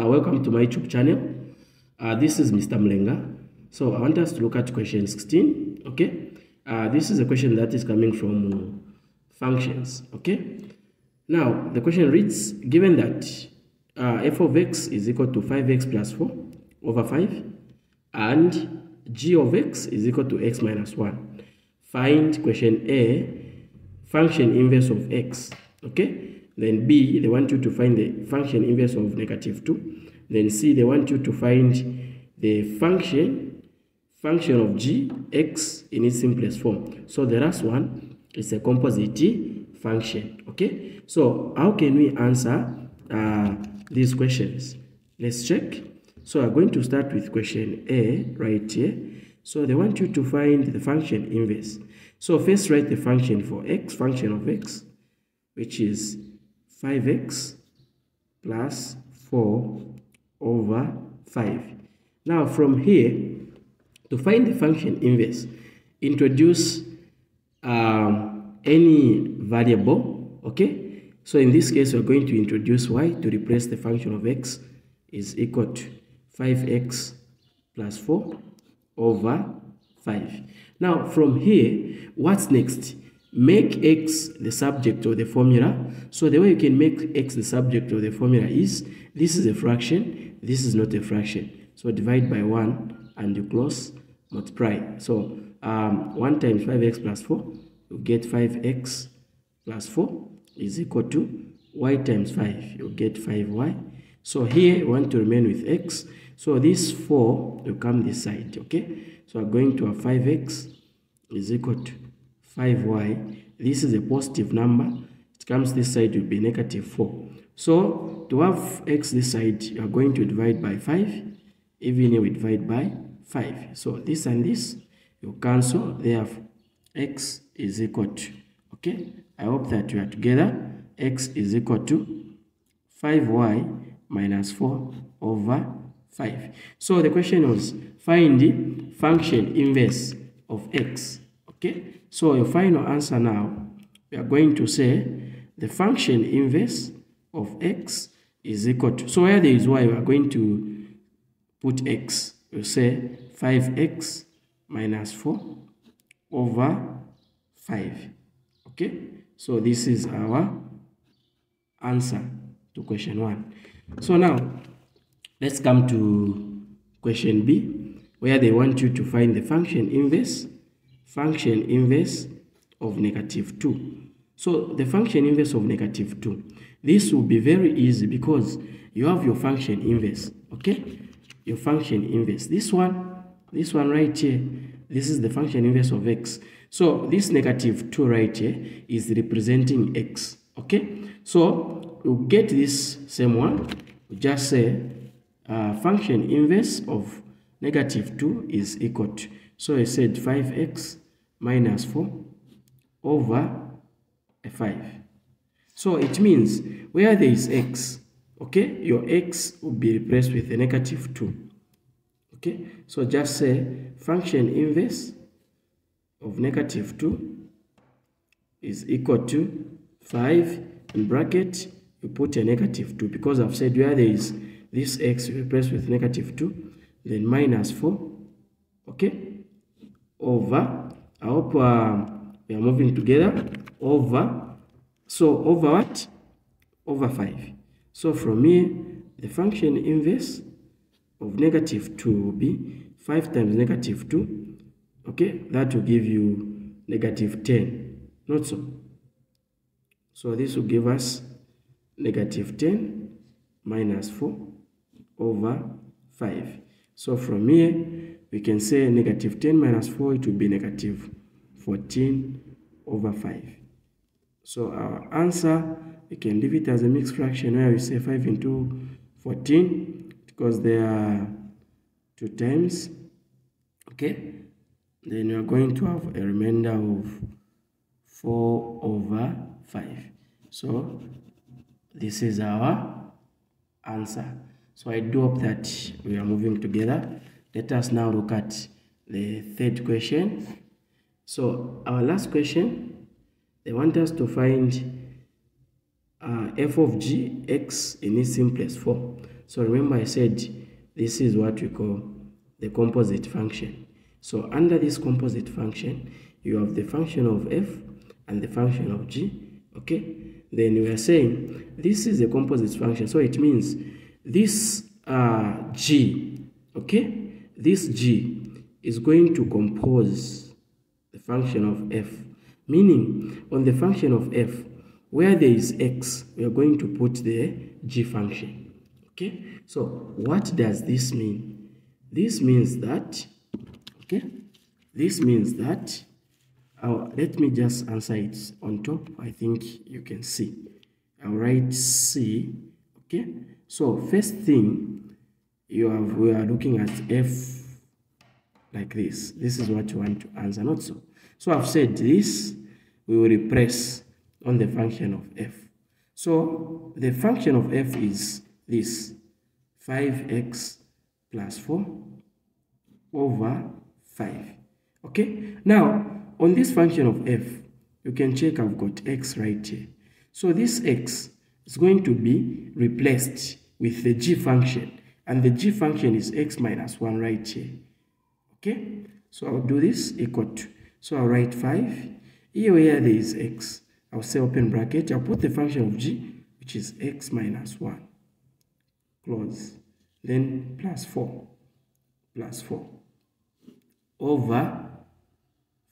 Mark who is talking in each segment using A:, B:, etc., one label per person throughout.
A: uh, welcome to my YouTube channel. Uh, this is Mr. Mulenga. So I want us to look at question 16. Okay, uh, this is a question that is coming from functions. Okay, now the question reads: Given that uh, f of x is equal to 5x plus 4 over 5, and g of x is equal to x minus 1, find question A function inverse of x. Okay. Then B, they want you to find the function inverse of negative 2. Then C, they want you to find the function function of g, x in its simplest form. So the last one is a composite function. Okay, so how can we answer uh, these questions? Let's check. So I'm going to start with question A right here. So they want you to find the function inverse. So first write the function for x, function of x, which is 5x plus 4 over 5. Now from here, to find the function inverse, introduce um, any variable, okay? So in this case, we're going to introduce y to replace the function of x is equal to 5x plus 4 over 5. Now from here, what's next? Make x the subject of the formula. So the way you can make x the subject of the formula is, this is a fraction, this is not a fraction. So divide by 1 and you close, multiply. So um, 1 times 5x plus 4, you get 5x plus 4 is equal to y times 5, you get 5y. So here you want to remain with x. So this 4 will come this side, okay? So I'm going to have 5x is equal to 5y. This is a positive number. It comes this side will be negative 4. So to have x this side, you are going to divide by 5. Even we divide by 5. So this and this, you cancel. Therefore, x is equal to, okay? I hope that you are together. x is equal to 5y minus 4 over 5. So the question was, find the function inverse of x, okay? So your final answer now, we are going to say the function inverse of x is equal to, so where there is y, we are going to put x. We'll say 5x minus 4 over 5. Okay, so this is our answer to question 1. So now, let's come to question B, where they want you to find the function inverse function inverse of negative 2. So the function inverse of negative 2. This will be very easy because you have your function inverse, okay? Your function inverse. This one, this one right here, this is the function inverse of x. So this negative 2 right here is representing x, okay? So you get this same one, we just say uh, function inverse of negative 2 is equal to, so I said 5x minus 4 over a 5. So it means where there is x, okay, your x will be replaced with a negative 2. Okay, so just say function inverse of negative 2 is equal to 5 in bracket, you put a negative 2 because I've said where there is this x replaced with negative 2, then minus 4, okay, over I hope uh, we are moving together over. So over what? Over 5. So from here, the function inverse of negative 2 will be 5 times negative 2. Okay, that will give you negative 10. Not so. So this will give us negative 10 minus 4 over 5. So from here, we can say negative 10 minus 4, it will be negative 14 over 5. So our answer, we can leave it as a mixed fraction where we say 5 into 14 because there are two times. Okay, then we are going to have a remainder of 4 over 5. So this is our answer. So I do hope that we are moving together. Let us now look at the third question. So our last question, they want us to find uh, f of g x in its simplest form. So remember I said this is what we call the composite function. So under this composite function, you have the function of f and the function of g, okay? Then we are saying this is a composite function, so it means this uh, g, okay? This g is going to compose the function of f, meaning on the function of f, where there is x, we are going to put the g function, okay? So what does this mean? This means that, okay, this means that, uh, let me just answer it on top. I think you can see. I'll write C, okay. So first thing, you have, we are looking at F like this. This is what you want to answer, not so. So I've said this, we will repress on the function of F. So the function of F is this, 5x plus 4 over 5. Okay, now on this function of f, you can check I've got x right here. So this x is going to be replaced with the g function, and the g function is x minus 1 right here. Okay, so I'll do this equal to, so I'll write 5. Here where there is x, I'll say open bracket, I'll put the function of g, which is x minus 1, close then plus 4 plus 4 over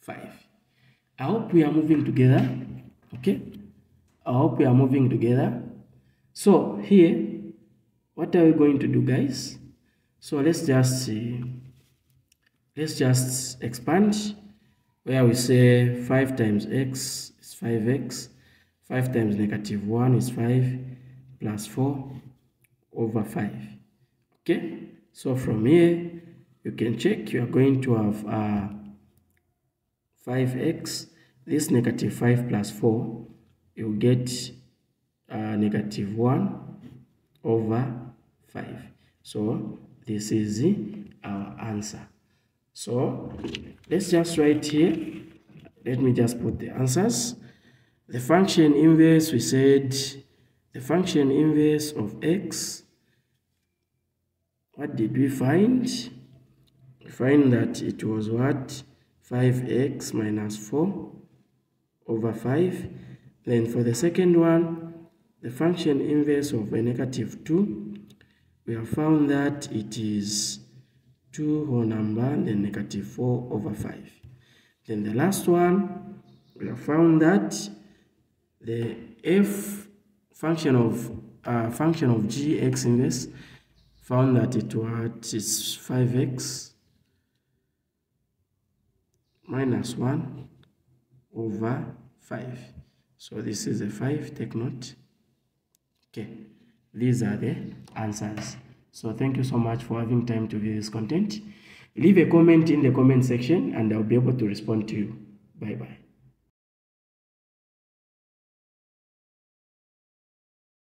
A: 5 i hope we are moving together okay? I hope we are moving together. So here what are we going to do guys? So let's just see let's just expand where we say 5 times x is 5x 5 times negative 1 is 5 plus 4 over 5 okay? So from here you can check you are going to have uh, 5x this negative 5 plus 4 you get uh, negative 1 over 5 so this is our answer so let's just write here let me just put the answers the function inverse we said the function inverse of x what did we find? We find that it was what? 5x minus 4 over 5. Then for the second one, the function inverse of a negative 2, we have found that it is 2 whole number, then negative 4 over 5. Then the last one, we have found that the f function of uh, function of g x inverse found that it was is 5x minus 1 over 5 so this is a 5 take note. Okay these are the answers so thank you so much for having time to view this content. Leave a comment in the comment section and i'll be able to respond to you. Bye bye